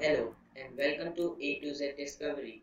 Hello and welcome to A to Z Discovery.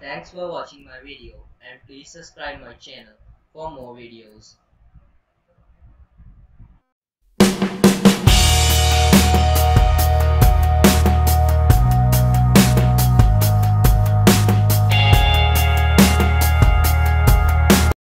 Thanks for watching my video and please subscribe my channel for more videos.